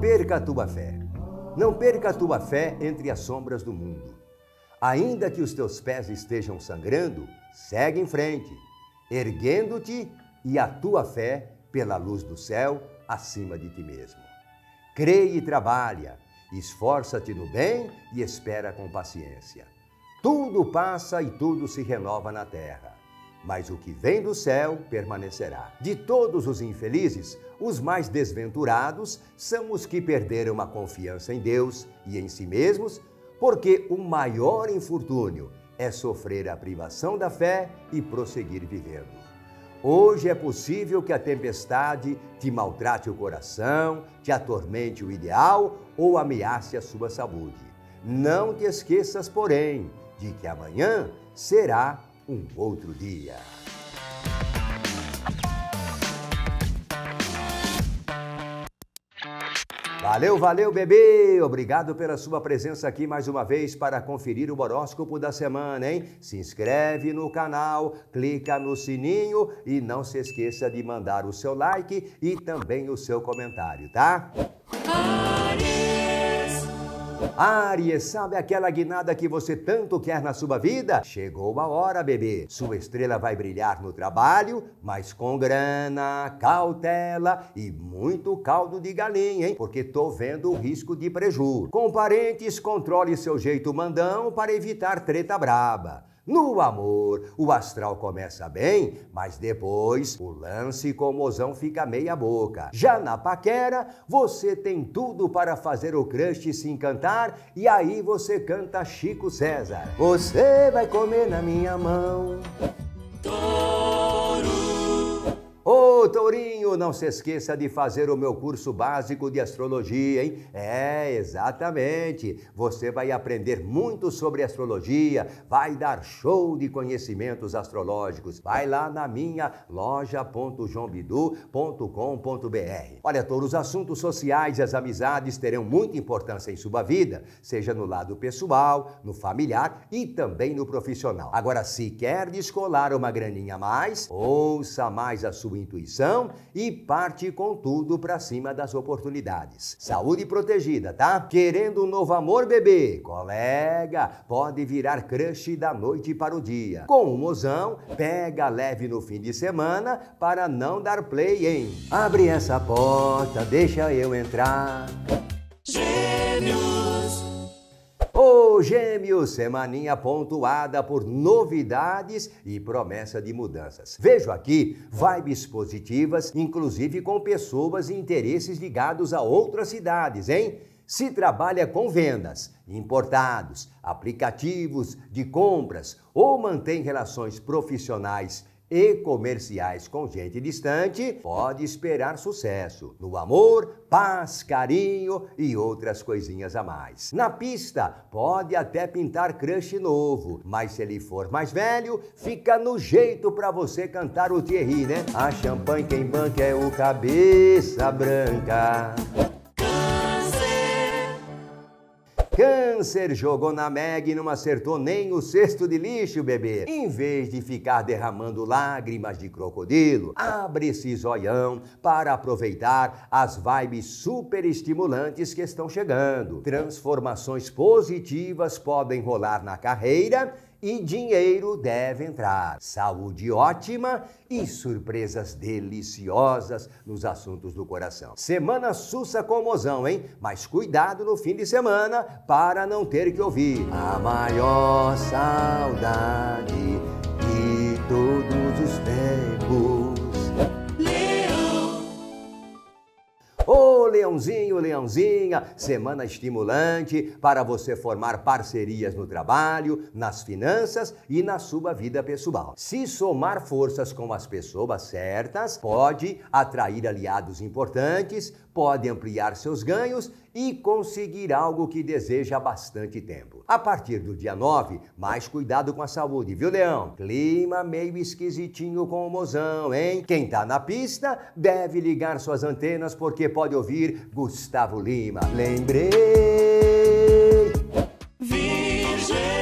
perca a tua fé. Não perca a tua fé entre as sombras do mundo. Ainda que os teus pés estejam sangrando, segue em frente, erguendo-te e a tua fé pela luz do céu acima de ti mesmo. Creia e trabalha, esforça-te no bem e espera com paciência. Tudo passa e tudo se renova na terra, mas o que vem do céu permanecerá. De todos os infelizes, os mais desventurados são os que perderam a confiança em Deus e em si mesmos, porque o maior infortúnio é sofrer a privação da fé e prosseguir vivendo. Hoje é possível que a tempestade te maltrate o coração, te atormente o ideal ou ameace a sua saúde. Não te esqueças, porém, de que amanhã será um outro dia. Valeu, valeu, bebê! Obrigado pela sua presença aqui mais uma vez para conferir o horóscopo da semana, hein? Se inscreve no canal, clica no sininho e não se esqueça de mandar o seu like e também o seu comentário, tá? Aries, sabe aquela guinada que você tanto quer na sua vida? Chegou a hora, bebê. Sua estrela vai brilhar no trabalho, mas com grana, cautela e muito caldo de galinha, hein? Porque tô vendo o risco de prejuízo. Com parentes, controle seu jeito mandão para evitar treta braba. No amor, o astral começa bem, mas depois o lance com o mozão fica meia boca. Já na paquera, você tem tudo para fazer o crush se encantar e aí você canta Chico César. Você vai comer na minha mão. Ô, Tourinho, não se esqueça de fazer o meu curso básico de astrologia, hein? É, exatamente. Você vai aprender muito sobre astrologia, vai dar show de conhecimentos astrológicos. Vai lá na minha loja.joãobidu.com.br. Olha, todos os assuntos sociais e as amizades terão muita importância em sua vida, seja no lado pessoal, no familiar e também no profissional. Agora, se quer descolar uma graninha a mais, ouça mais a sua sua intuição e parte com tudo para cima das oportunidades. Saúde protegida, tá? Querendo um novo amor, bebê? Colega, pode virar crush da noite para o dia. Com um mozão, pega leve no fim de semana para não dar play, hein? Abre essa porta, deixa eu entrar. Gêmeos, semaninha pontuada por novidades e promessa de mudanças. Vejo aqui vibes positivas, inclusive com pessoas e interesses ligados a outras cidades, hein? Se trabalha com vendas, importados, aplicativos de compras ou mantém relações profissionais e comerciais com gente distante, pode esperar sucesso no amor, paz, carinho e outras coisinhas a mais. Na pista, pode até pintar crush novo, mas se ele for mais velho, fica no jeito para você cantar o Thierry, né? A champanhe quem banca é o cabeça branca. Câncer jogou na Meg e não acertou nem o cesto de lixo, bebê. Em vez de ficar derramando lágrimas de crocodilo, abre esse zoião para aproveitar as vibes super estimulantes que estão chegando. Transformações positivas podem rolar na carreira e dinheiro deve entrar. Saúde ótima e surpresas deliciosas nos assuntos do coração. Semana sussa com mozão, hein? Mas cuidado no fim de semana para não ter que ouvir a maior saudade de todos os tempos. Ô leãozinho, leãozinha, semana estimulante para você formar parcerias no trabalho, nas finanças e na sua vida pessoal. Se somar forças com as pessoas certas, pode atrair aliados importantes, pode ampliar seus ganhos e conseguir algo que deseja há bastante tempo. A partir do dia 9, mais cuidado com a saúde, viu, Leão? Clima meio esquisitinho com o mozão, hein? Quem tá na pista deve ligar suas antenas porque pode ouvir Gustavo Lima. Lembrei! Virgem!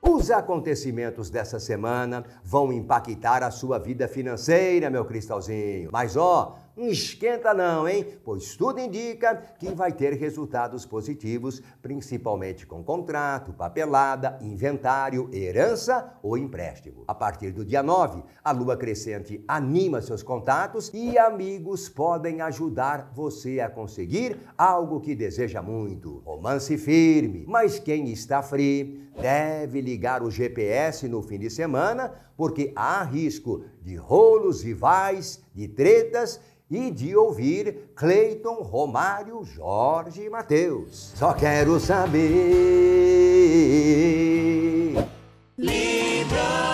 Os acontecimentos dessa semana vão impactar a sua vida financeira, meu cristalzinho. Mas ó, Não esquenta não, hein? Pois tudo indica que vai ter resultados positivos, principalmente com contrato, papelada, inventário, herança ou empréstimo. A partir do dia 9, a lua crescente anima seus contatos e amigos podem ajudar você a conseguir algo que deseja muito. Romance firme, mas quem está frio deve ligar o GPS no fim de semana, porque há risco de rolos rivais, de tretas e de ouvir Cleiton, Romário, Jorge e Matheus. Só quero saber. Libra.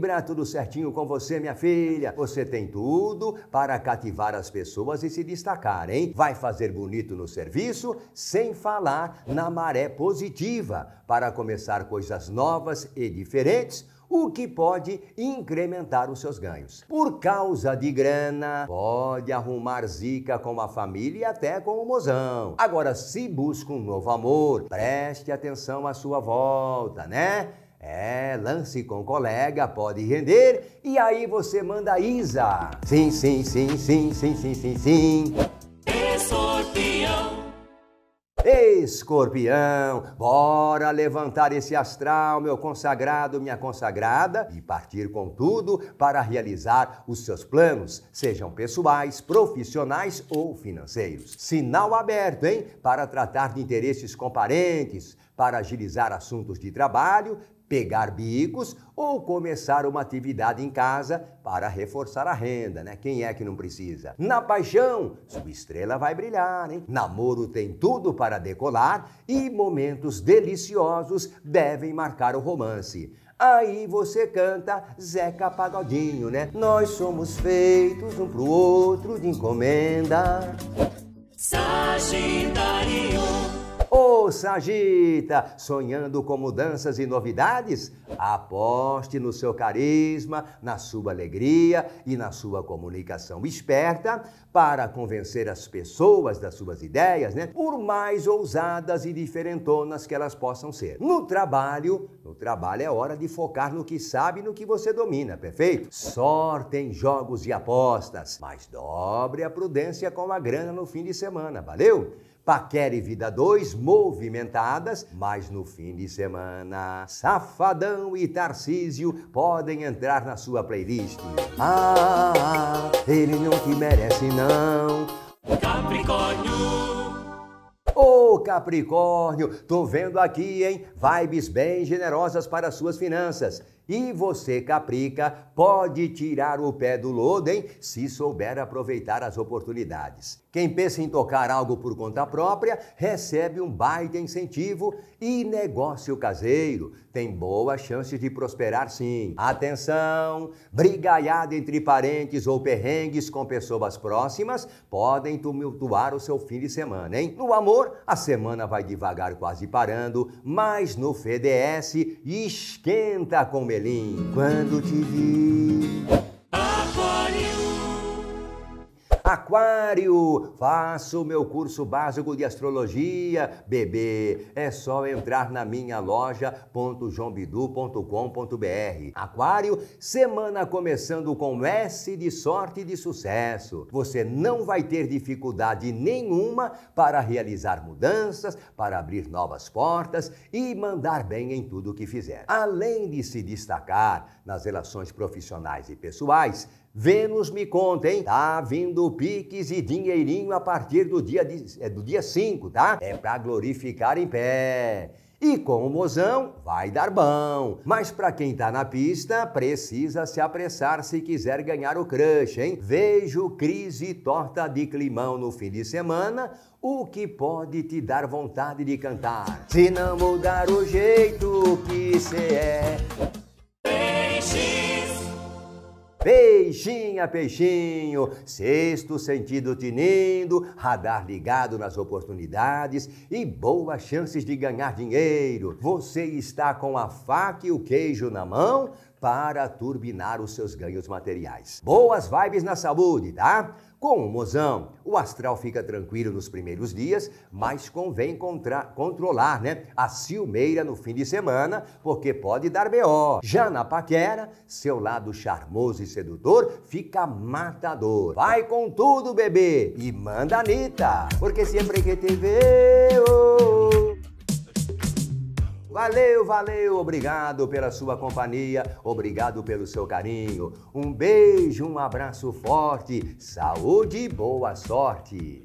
Libra, tudo certinho com você, minha filha? Você tem tudo para cativar as pessoas e se destacar, hein? Vai fazer bonito no serviço, sem falar na maré positiva, para começar coisas novas e diferentes o que pode incrementar os seus ganhos. Por causa de grana, pode arrumar zica com a família e até com o mozão. Agora, se busca um novo amor, preste atenção à sua volta, né? É, lance com colega, pode render, e aí você manda Isa. Sim, sim, sim, sim, sim, sim, sim, sim. Escorpião, bora levantar esse astral, meu consagrado, minha consagrada, e partir com tudo para realizar os seus planos, sejam pessoais, profissionais ou financeiros. Sinal aberto, hein? Para tratar de interesses com parentes, para agilizar assuntos de trabalho, pegar bicos ou começar uma atividade em casa para reforçar a renda, né? Quem é que não precisa? Na paixão, sua estrela vai brilhar, hein? Namoro tem tudo para decolar e momentos deliciosos devem marcar o romance. Aí você canta Zeca Pagodinho, né? Nós somos feitos um pro outro de encomenda. Sagitário Sagita, sonhando com mudanças e novidades? Aposte no seu carisma, na sua alegria e na sua comunicação esperta para convencer as pessoas das suas ideias, né? Por mais ousadas e diferentonas que elas possam ser. No trabalho, no trabalho é hora de focar no que sabe e no que você domina, perfeito? Sorte em jogos e apostas, mas dobre a prudência com a grana no fim de semana, valeu? Paquera e Vida 2 movimentadas, mas no fim de semana, Safadão e Tarcísio podem entrar na sua playlist. Ah, ele não te merece não. Capricórnio. Ô oh, Capricórnio, tô vendo aqui, hein? Vibes bem generosas para suas finanças. E você, Caprica, pode tirar o pé do lodo, hein? Se souber aproveitar as oportunidades. Quem pensa em tocar algo por conta própria recebe um baita incentivo e negócio caseiro tem boas chances de prosperar sim. Atenção! Brigaiada entre parentes ou perrengues com pessoas próximas podem tumultuar o seu fim de semana, hein? No amor, a semana vai devagar quase parando, mas no FDS esquenta com melhor quando te vi. Aquário, faço o meu curso básico de astrologia, bebê. É só entrar na minha loja.joãobidu.com.br. Aquário, semana começando com S de sorte e de sucesso. Você não vai ter dificuldade nenhuma para realizar mudanças, para abrir novas portas e mandar bem em tudo o que fizer. Além de se destacar nas relações profissionais e pessoais, Vênus me conta, hein? Tá vindo piques e dinheirinho a partir do dia, de, é, do dia 5, tá? É pra glorificar em pé. E com o mozão vai dar bom. Mas para quem tá na pista, precisa se apressar se quiser ganhar o crush, hein? Vejo crise torta de climão no fim de semana, o que pode te dar vontade de cantar. Se não mudar o jeito que cê é, Peixinha, peixinho, sexto sentido tinindo, radar ligado nas oportunidades e boas chances de ganhar dinheiro. Você está com a faca e o queijo na mão para turbinar os seus ganhos materiais. Boas vibes na saúde, tá? Com o mozão, o astral fica tranquilo nos primeiros dias, mas convém controlar né, a ciumeira no fim de semana, porque pode dar BO. Já na paquera, seu lado charmoso e sedutor fica matador. Vai com tudo, bebê, e manda Anitta, porque sempre que te vê... Oh, Valeu, valeu, obrigado pela sua companhia, obrigado pelo seu carinho. Um beijo, um abraço forte, saúde e boa sorte.